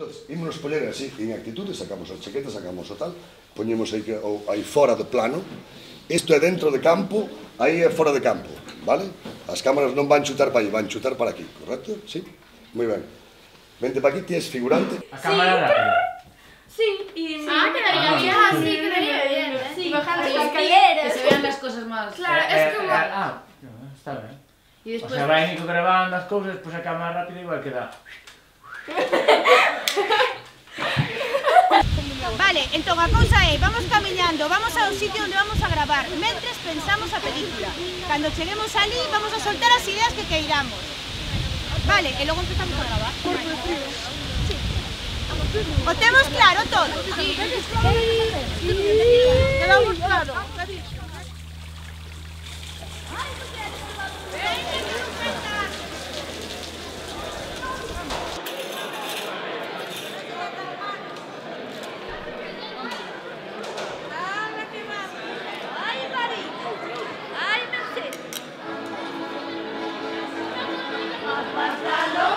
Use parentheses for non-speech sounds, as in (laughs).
Entón, ímonos poñer así, en actitude, sacamos a chequeta, sacamos o tal, poñemos aí, que, ou, aí fora de plano, isto é dentro de campo, aí é fora de campo, vale? As cámaras non van chutar para aí, van chutar para aquí, correcto? Sí? Moi ben. Vente para aquí, ti és figurante. A cámara sí. rápida. Sí, y... Ah, ah, sí, ah, quedaría ah, bien, ah, sí, quedaría bien, ¿eh? Sí, bajando las escaleras. Que se vean las cosas más... Claro, eh, es eh, como... Eh, ah, está ben. Y después... O sea, vai Nico grabando as cousas, pois a cámara rápida igual queda... (laughs) Vale, entón a cousa é, vamos camiñando, vamos ao sitio onde vamos a gravar, mentres pensamos a película. Cando cheguemos ali, vamos a soltar as ideas que queiramos. Vale, e logo empezamos a gravar. Sí. O temos claro todo. Sí. Sí. Sí. Claro. Hasta luego.